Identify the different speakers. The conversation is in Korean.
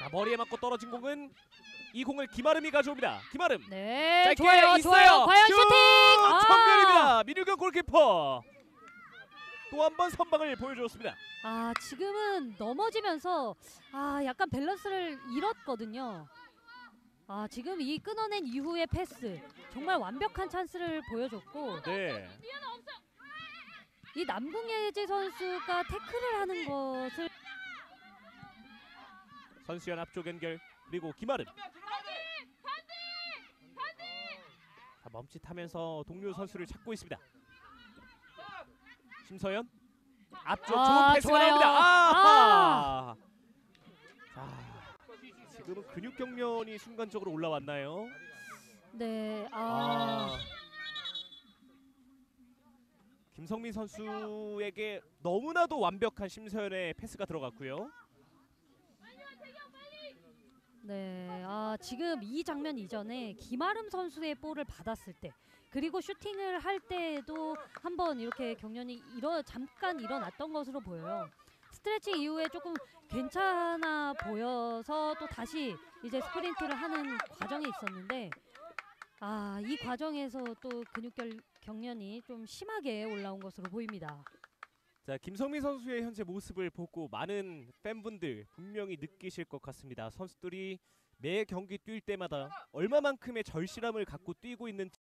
Speaker 1: 자 머리에 맞고 떨어진 공은 이 공을 김아름이 가져옵니다. 김아름
Speaker 2: 네,
Speaker 1: 짧게
Speaker 2: 좋아요,
Speaker 1: 있어요.
Speaker 2: 좋아요. 과연
Speaker 1: 슛!
Speaker 2: 슈팅! 아!
Speaker 1: 정면입니다. 민유경 골키퍼 또 한 번 선방을 보여주었습니다.
Speaker 2: 아, 지금은 넘어지면서 아, 약간 밸런스를 잃었거든요. 아, 지금 이 끊어낸 이후의 패스 정말 완벽한 찬스를 보여줬고
Speaker 1: 네.
Speaker 2: 이 남궁예지 선수가 태클을 하는 것을
Speaker 1: 선수연 앞쪽 연결 그리고 김아름 자, 멈칫하면서 동료 선수를 찾고 있습니다. 심서연 앞쪽
Speaker 2: 아,
Speaker 1: 좋은 패스가
Speaker 2: 좋아요.
Speaker 1: 나옵니다.
Speaker 2: 아.
Speaker 1: 아! 자, 지금은 근육 경련이 순간적으로 올라왔나요?
Speaker 2: 네, 아,
Speaker 1: 아. 김성민 선수에게 너무나도 완벽한 심서연의 패스가 들어갔고요.
Speaker 2: 네, 아 지금 이 장면 이전에 김아름 선수의 볼을 받았을 때 그리고 슈팅을 할 때에도 한번 이렇게 경련이 일어 잠깐 일어났던 것으로 보여요. 스트레칭 이후에 조금 괜찮아 보여서 또 다시 이제 스프린트를 하는 과정이 있었는데 아 이 과정에서 또 근육결 경련이 좀 심하게 올라온 것으로 보입니다.
Speaker 1: 자 김성민 선수의 현재 모습을 보고 많은 팬분들 분명히 느끼실 것 같습니다. 선수들이 매 경기 뛸 때마다 얼마만큼의 절실함을 갖고 뛰고 있는지